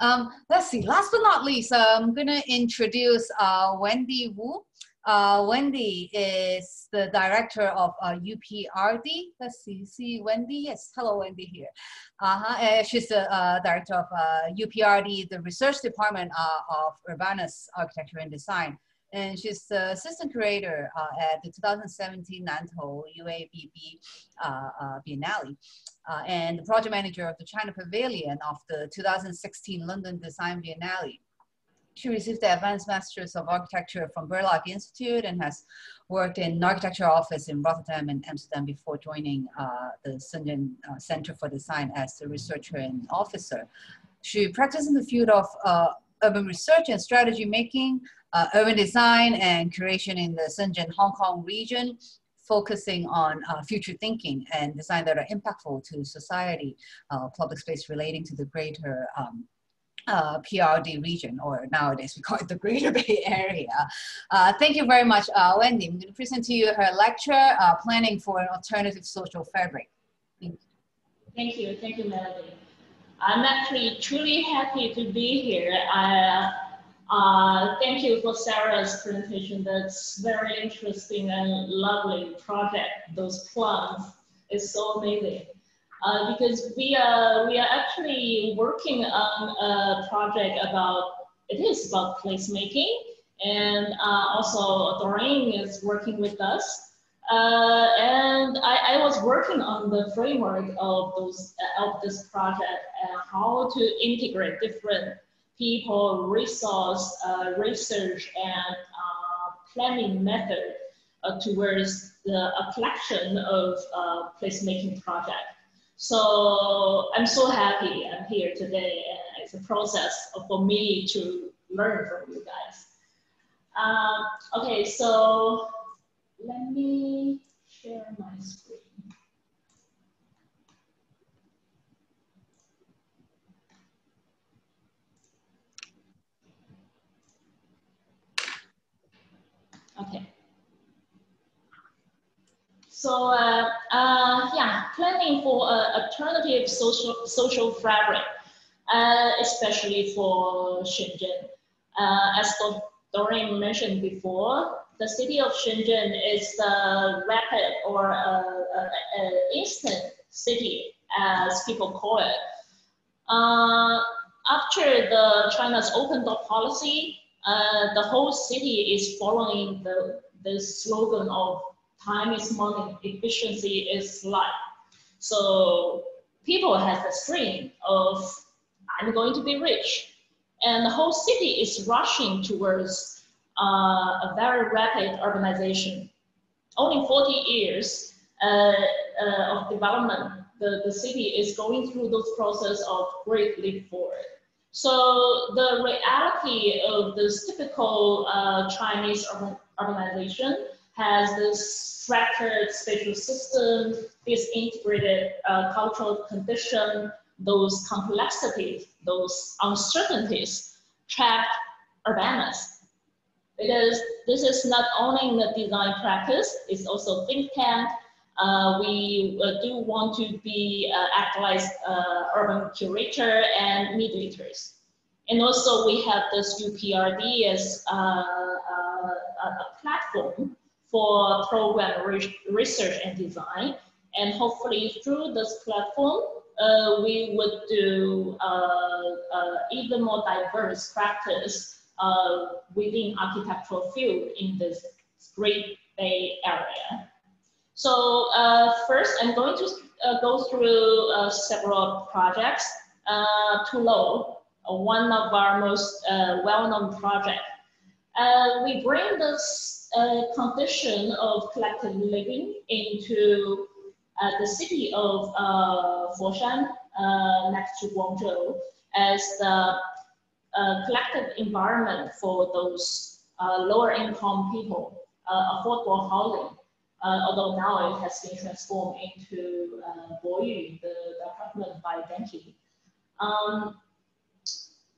Um, let's see, last but not least, uh, I'm gonna introduce uh, Wendy Wu. Uh, Wendy is the director of uh, UPRD. Let's see, see Wendy. Yes, hello, Wendy here. Uh-huh. Uh, she's the uh, director of UPRD, the research department of Urbanus Architecture and Design and she's the assistant curator uh, at the 2017 Nantou UABB uh, uh, Biennale, uh, and the project manager of the China Pavilion of the 2016 London Design Biennale. She received the Advanced Masters of Architecture from Berlage Institute and has worked in an architecture office in Rotterdam and Amsterdam before joining uh, the Shenzhen uh, Center for Design as a researcher and officer. She practiced in the field of urban research and strategy making, uh, urban design and curation in the Shenzhen, Hong Kong region, focusing on uh, future thinking and design that are impactful to society, uh, public space relating to the greater um, uh, PRD region, or nowadays we call it the Greater Bay Area. Uh, thank you very much, uh, Wendy. I'm going to present to you her lecture, uh, Planning for an Alternative Social Fabric. Thank you. Thank you, thank you, Melody. I'm actually truly happy to be here. I, uh, thank you for Sarah's presentation. That's very interesting and lovely project. Those plants is so amazing. Uh, because we are, we are actually working on a project about, it is about placemaking. And uh, also Doreen is working with us. Uh, and I, I, was working on the framework of those of this project and how to integrate different people, resource, uh, research, and uh, planning method uh, towards the a collection of uh, placemaking project. So I'm so happy I'm here today, and it's a process for me to learn from you guys. Uh, okay, so let me share my screen. Okay. So uh, uh, yeah, planning for uh, alternative social social fabric, uh, especially for Shenzhen. Uh, as Doreen mentioned before, the city of Shenzhen is the rapid or uh, instant city, as people call it. after the China's open door policy, uh, the whole city is following the, the slogan of time is money, efficiency is life. So people have the dream of I'm going to be rich. And the whole city is rushing towards uh, a very rapid urbanization. Only 40 years uh, uh, of development, the, the city is going through those process of great leap forward. So the reality of this typical uh, Chinese urban, urbanization has this structured spatial system, this integrated uh, cultural condition, those complexities, those uncertainties trapped urbanists. Because this is not only in the design practice, it's also think tank, uh, we uh, do want to be uh, act like uh, urban curator and mediators. And also we have this UPRD as uh, uh, a platform for program re research and design. And hopefully through this platform, uh, we would do uh, uh, even more diverse practice within architectural field in this Great Bay Area. So uh, first, I'm going to uh, go through uh, several projects. Uh, Tulou, one of our most uh, well-known projects. Uh, we bring this condition of collective living into the city of Foshan, next to Guangzhou, as the collective environment for those lower income people, affordable housing uh, although now it has been transformed into uh, Boyu, the, the apartment by Vanke. Um,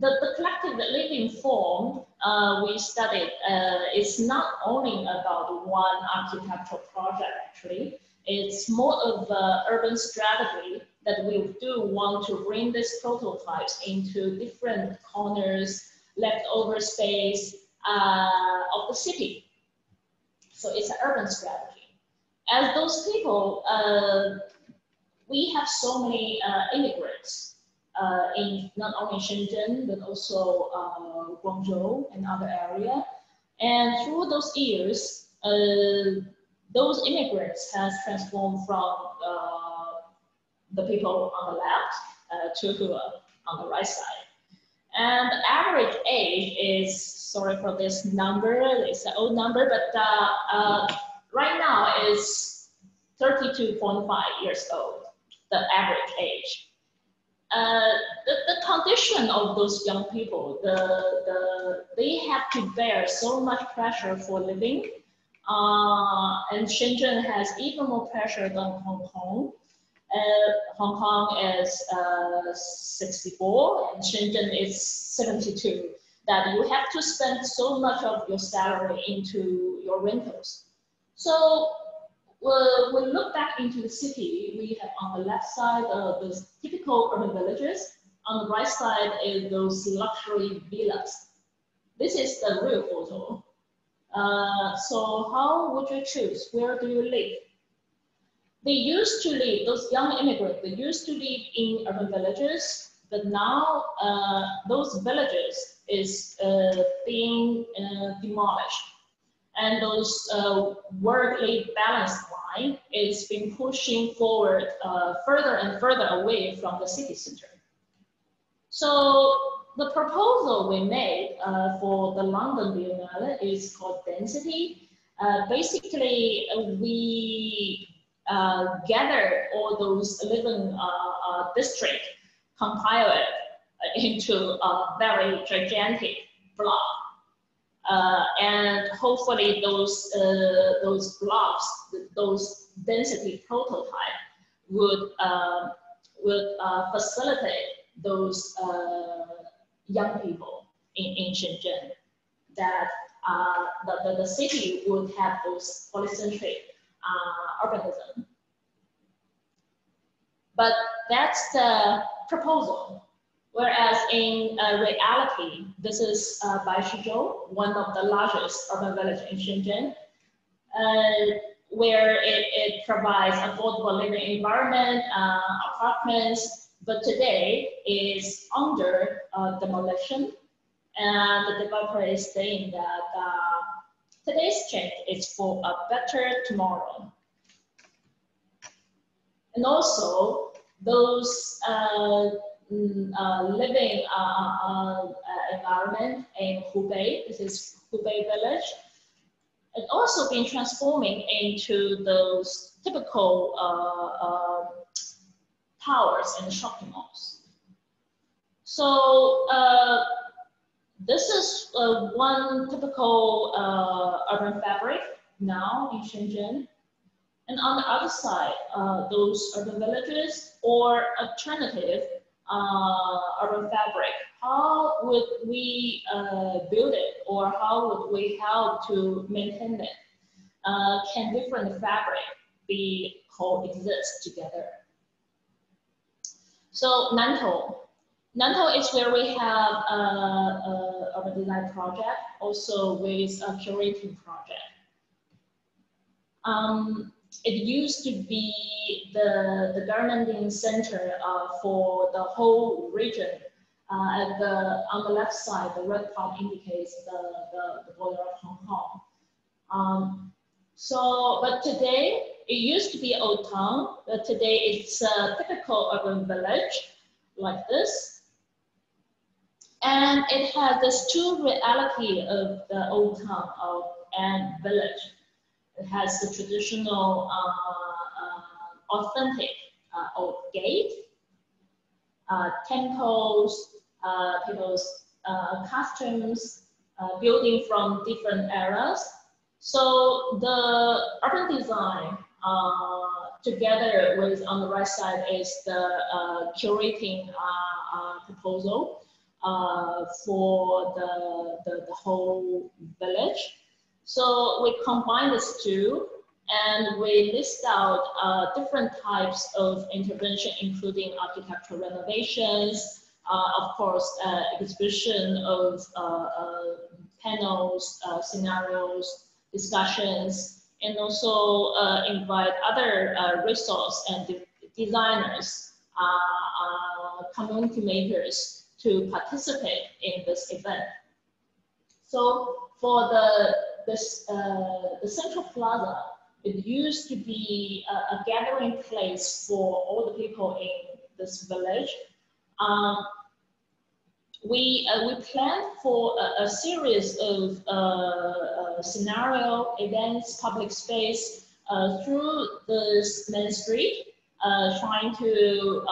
the, the collective living form uh, we studied uh, is not only about one architectural project actually, it's more of an urban strategy that we do want to bring these prototypes into different corners, leftover space uh, of the city. So it's an urban strategy. As those people, uh, we have so many uh, immigrants uh, in not only Shenzhen, but also uh, Guangzhou and other area. And through those years, uh, those immigrants has transformed from uh, the people on the left uh, to on the right side. And the average age is, sorry for this number, it's an old number, but uh, right now is 32.5 years old, the average age. Uh, the, the condition of those young people, the, the, they have to bear so much pressure for living uh, and Shenzhen has even more pressure than Hong Kong. Uh, Hong Kong is uh, 64 and Shenzhen is 72. That you have to spend so much of your salary into your rentals. So we'll, we'll look back into the city. We have on the left side uh, those typical urban villages. On the right side is those luxury villas. This is the real photo. Uh, so how would you choose? Where do you live? They used to live, those young immigrants, they used to live in urban villages, but now uh, those villages is uh, being uh, demolished. And those uh, work-life balance line is been pushing forward further and further away from the city center. So the proposal we made uh, for the London Biennale is called density. Uh, basically, uh, we uh, gather all those 11 uh, uh, districts, compile it into a very gigantic block. Uh, and hopefully those, uh, those blocks, those density prototype would, um, would uh, facilitate those young people in, in Shenzhen that uh, the, the, the, city would have those polycentric uh, urbanism. But that's the proposal. Whereas in uh, reality, this is uh, Baishizhou, one of the largest urban villages in Shenzhen, uh, where it, it provides affordable living environment, uh, apartments, but today is under uh, demolition. And the developer is saying that uh, today's change is for a better tomorrow. And also, those uh, mm, uh living uh, uh, environment in Hubei, this is Hubei village, it's also been transforming into those typical towers and shopping malls. So uh, this is uh, one typical uh, urban fabric now in Shenzhen. And on the other side, uh, those urban villages or alternative uh, urban fabric, how would we uh, build it or how would we help to maintain it? can different fabric be coexist together? So Nantou. Nantou is where we have a, a urban design project, also with a curating project. Um, it used to be the, the gardening center uh, for the whole region. Uh, the, on the left side, the red part indicates the, the, the border of Hong Kong. Um, so, but today, it used to be Old Town, but today it's a typical urban village like this. And it has this two reality of the Old Town of, and village. It has the traditional, uh, uh, authentic uh, old gate, uh, temples, people's costumes, building from different eras, so the urban design together with on the right side is the curating proposal for the, the, the, whole village. So we combine these two And we list out uh, different types of intervention, including architectural renovations, uh, of course, uh, exhibition of uh, panels, scenarios, discussions, and also invite other resource and de designers, community makers to participate in this event. So for the this, uh, the Central Plaza, it used to be a, a, gathering place for all the people in this village. Um, we, uh, we planned for a, a series of uh, uh scenario events, public space uh, through this main street, uh, trying to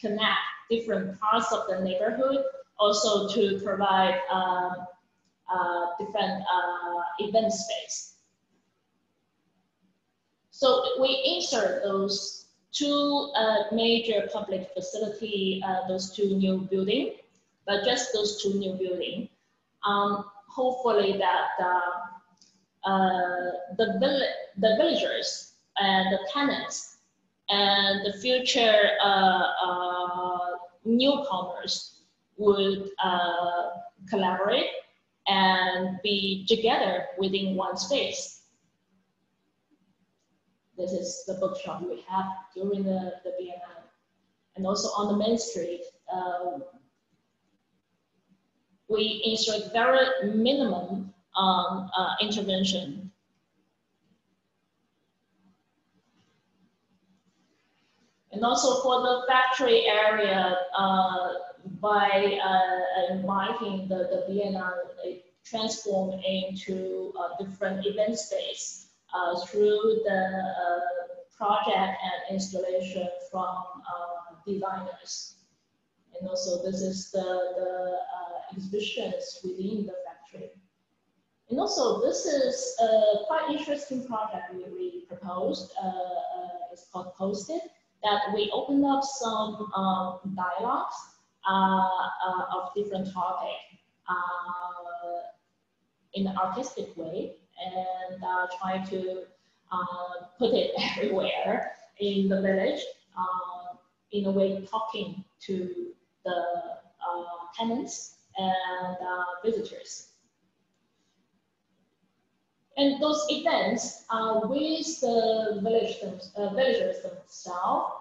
connect different parts of the neighborhood, also to provide um, different event space. So we insert those two uh, major public facility, uh, those two new building, but just those two new building. Um, hopefully that uh, uh the, vill the villagers and the tenants and the future uh, uh, newcomers would collaborate and be together within one space. This is the bookshop we have during the, the Biennale. And also on the main street, uh, we insert very minimum um, uh, intervention. And also for the factory area, uh, by uh, inviting the, the Biennale, it transformed into a different event space uh, through the uh, project and installation from uh, designers. And also this is the, the exhibitions within the factory. And also this is a quite interesting project we, we proposed. it's called Posted that we opened up some um, dialogues uh, uh, of different topics uh, in an artistic way and uh, try to uh, put it everywhere in the village uh, in a way talking to the uh, tenants and uh, visitors. And those events uh, with the village them, villagers themselves.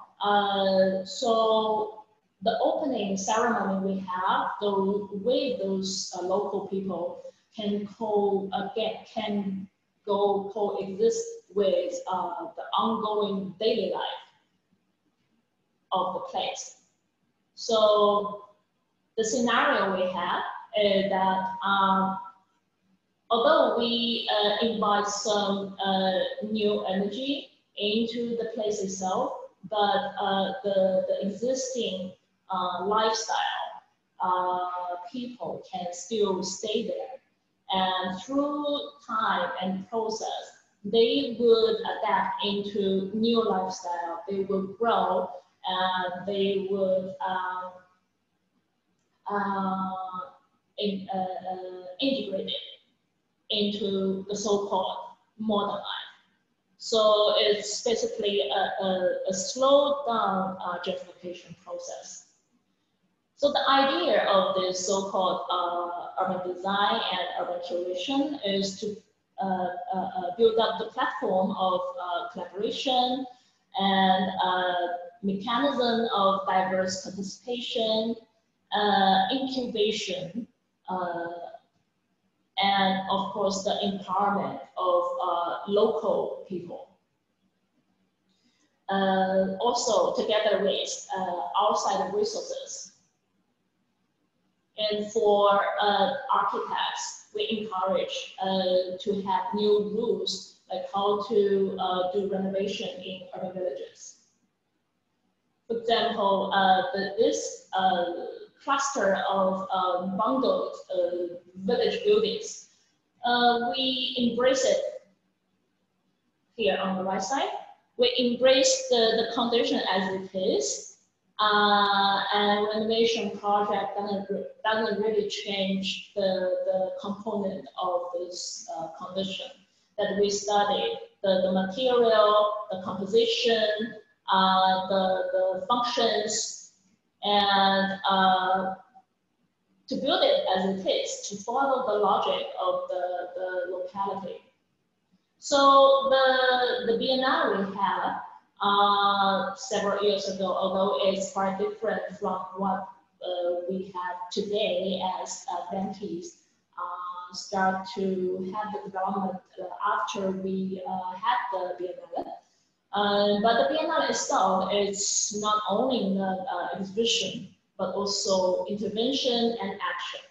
so the opening ceremony we have, though with those local people, can co uh, can go coexist with uh, the ongoing daily life of the place. So the scenario we have is that um, although we uh, invite some uh, new energy into the place itself, but uh, the, the existing uh, lifestyle, people can still stay there and through time and process, they would adapt into new lifestyle. They would grow and they would um, uh, in, uh, uh, integrate it into the so-called modern life. So it's basically a, a, a slow down uh, gentrification process. So the idea of this so-called uh, urban design and urban curation is to uh, uh, uh build up the platform of uh, collaboration and uh, mechanism of diverse participation, incubation, and of course the empowerment of local people. also together with outside resources and for uh, architects, we encourage uh, to have new rules like how to uh, do renovation in urban villages. For example, uh, the, this uh, cluster of um, bundled uh, village buildings, we embrace it here on the right side. We embrace the, the condition as it is uh, and renovation project doesn't, doesn't really change the, the component of this uh, condition. that we studied, the, the material, the composition, uh, the, the functions, and uh, to build it as it is, to follow the logic of the, the locality. So the, the Biennale we had uh, several years ago, although it's quite different from what uh, we have today as uh, uh, start to have the development uh, after we uh, had the. Uh, but the Biennale itself is not only the exhibition, but also intervention and action.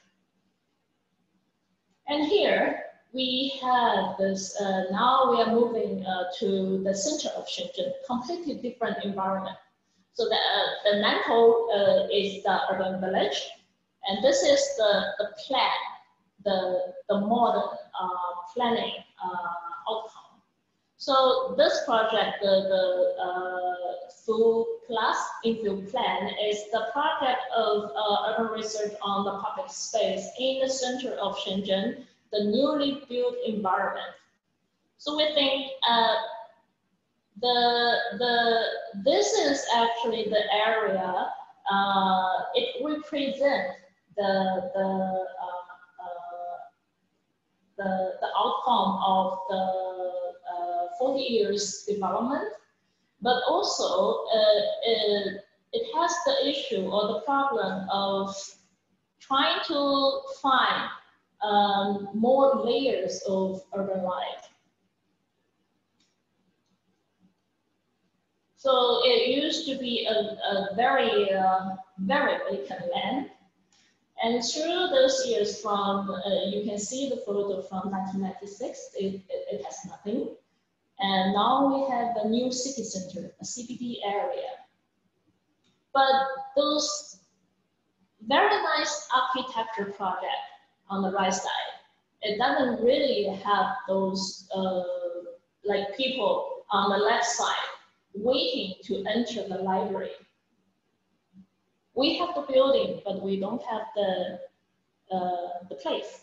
And here we have this, uh, now we are moving uh, to the center of Shenzhen, completely different environment. So the, uh, the Nantou uh, is the urban village, and this is the, the plan, the, the modern uh, planning uh, outcome. So this project, the, the full plus infill plan is the project of urban research on the public space in the center of Shenzhen, the newly built environment. So we think uh, the, the, this is actually the area, uh, it represents the, the, uh, uh, the, the outcome of the uh, 40 years development, but also uh, it, it has the issue or the problem of trying to find um, more layers of urban life. So it used to be a, a very, uh, very vacant land. And through those years from, uh, you can see the photo from 1996, it, it, it, has nothing. And now we have a new city center, a CBD area. But those very nice architecture project on the right side, it doesn't really have those uh, like people on the left side waiting to enter the library. We have the building, but we don't have the, uh, the place.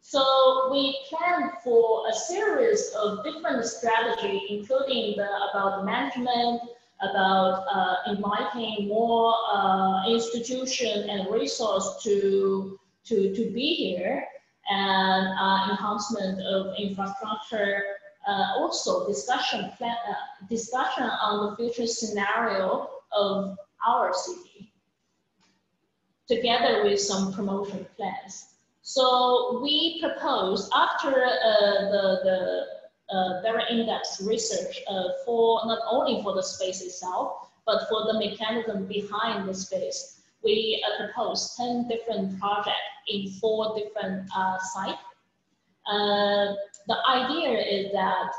So we plan for a series of different strategies, including the, about management, about uh, inviting more uh, institution and resource to, to, to be here, and uh, enhancement of infrastructure, uh, also discussion plan, uh, discussion on the future scenario of our city, together with some promotion plans. So we propose after uh, the, the uh, very in-depth research uh, for not only for the space itself, but for the mechanism behind the space, we uh, propose 10 different projects in four different sites. The idea is that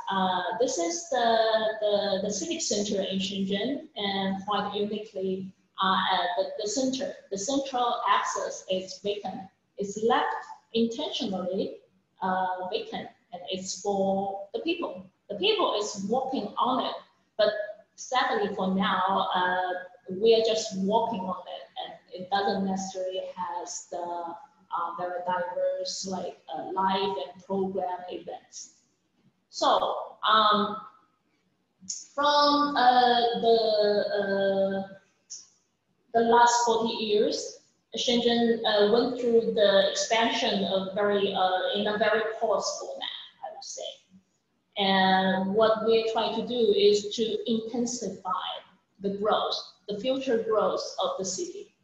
this is the, the, the, civic center in Shenzhen and quite uniquely uh, the, the center, the central access is vacant. It's left intentionally uh, vacant it's for the people. The people is walking on it, but sadly for now, uh, we are just walking on it and it doesn't necessarily has the uh, very diverse like uh, live and program events. So um, from uh, the uh, the last 40 years, Shenzhen uh, went through the expansion of very uh, in a very coarse format, say. And what we're trying to do is to intensify the growth, the future growth of the city.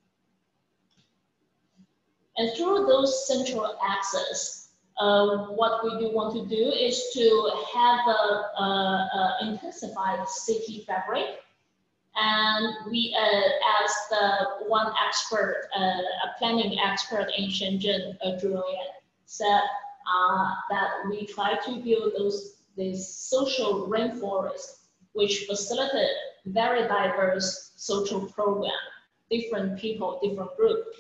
And through those central access, uh, what we do want to do is to have a, a, a intensified city fabric. And we uh, asked uh, one expert, uh, a planning expert in Shenzhen, uh, Julian, said uh, that we try to build those this social rainforest, which facilitate very diverse social program, different people, different groups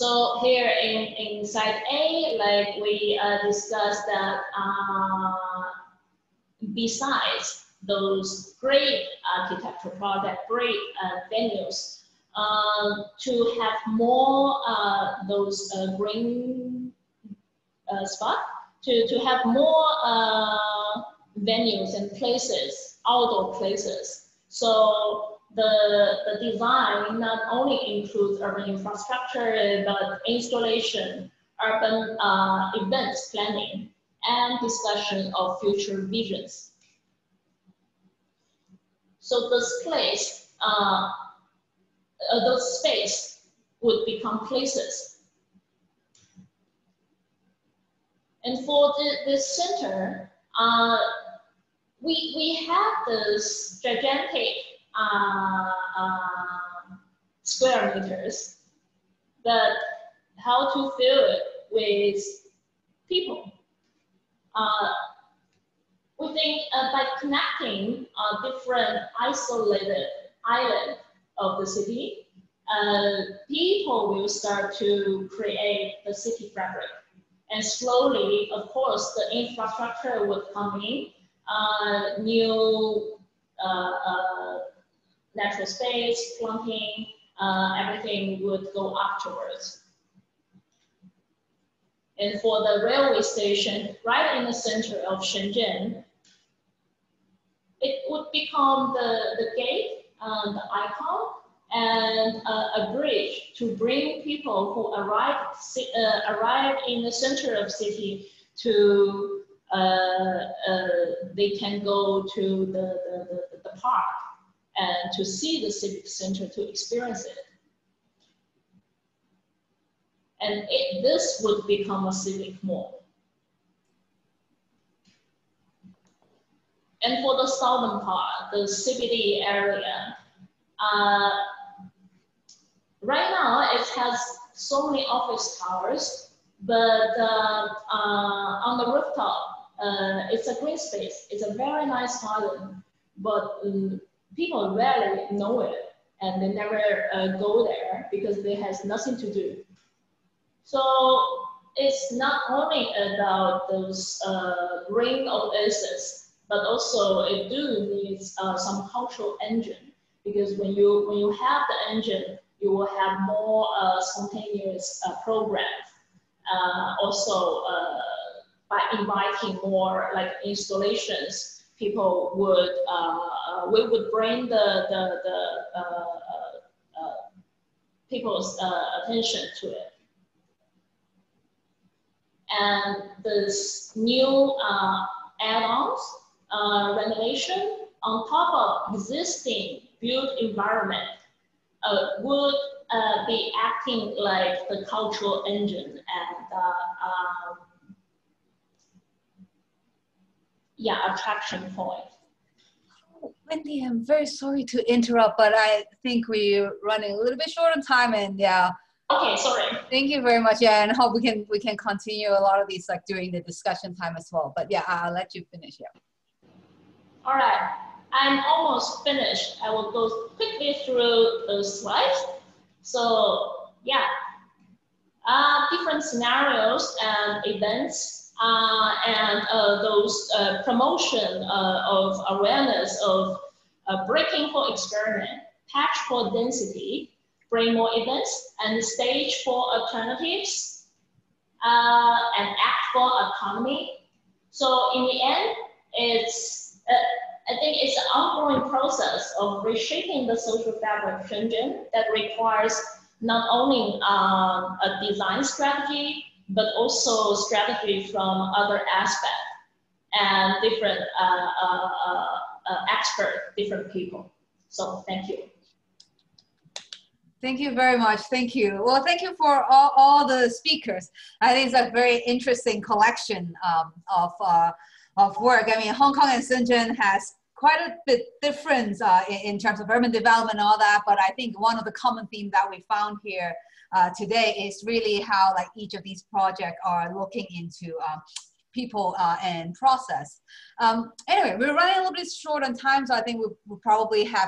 so here in, in site A, like we uh, discussed that uh, besides those great architecture project, great uh, venues, uh, to have more uh, those uh, spot to, to have more uh, venues and places, outdoor places. So the, the design not only includes urban infrastructure, but installation, urban uh, events planning, and discussion of future visions. So this place, uh, uh, the space would become places. And for the, this center, uh, we, we have this gigantic uh, uh, square meters, but how to fill it with people. Uh, we think uh, by connecting different isolated islands of the city, uh, people will start to create the city fabric. And slowly, of course, the infrastructure would come in, uh, new uh, uh, natural space, plumbing, everything would go afterwards. And for the railway station, right in the center of Shenzhen, it would become the, the gate, uh, the icon, and uh, a bridge to bring people who arrive, uh, arrive in the center of city to, uh, uh, they can go to the, the, the, the park and to see the civic center to experience it. And it, this would become a civic mall. And for the southern part, the CBD area, uh, right now it has so many office towers, but uh, uh, on the rooftop, uh, it's a green space. It's a very nice island, but um, people rarely know it and they never uh, go there because it has nothing to do. So it's not only about those uh, green oases, but also it do needs uh, some cultural engine because when you when you have the engine, you will have more uh, spontaneous uh, programs. Uh, also, uh, by inviting more like installations, people would we would bring the the, the people's attention to it and this new uh, add-ons uh, renovation on top of existing built environment uh, would uh, be acting like the cultural engine and uh, um, yeah, attraction point. Wendy, I'm very sorry to interrupt, but I think we're running a little bit short on time and yeah, Okay, sorry. Thank you very much. Yeah, and hope we can we can continue a lot of these like during the discussion time as well. But yeah, I'll let you finish. Yeah. All right, I'm almost finished. I will go quickly through the slides. So yeah, uh, different scenarios and events uh, and uh, those uh, promotion uh, of awareness of uh, breaking for experiment, patch for density, bring more events and stage for alternatives and act for autonomy. So in the end, it's I think it's an ongoing process of reshaping the social fabric of Shenzhen that requires not only um, a design strategy, but also strategy from other aspects and different uh, uh, uh, uh expert, different people. So thank you. Thank you very much. Thank you. Well, thank you for all, all the speakers. I think it's a very interesting collection um, of, uh, of work. I mean, Hong Kong and Shenzhen has quite a bit difference uh, in, in, terms of urban development and all that, but I think one of the common themes that we found here uh, today is really how like each of these projects are looking into um, people uh, and process. Um, anyway, we're running a little bit short on time, so I think we'll, we'll probably have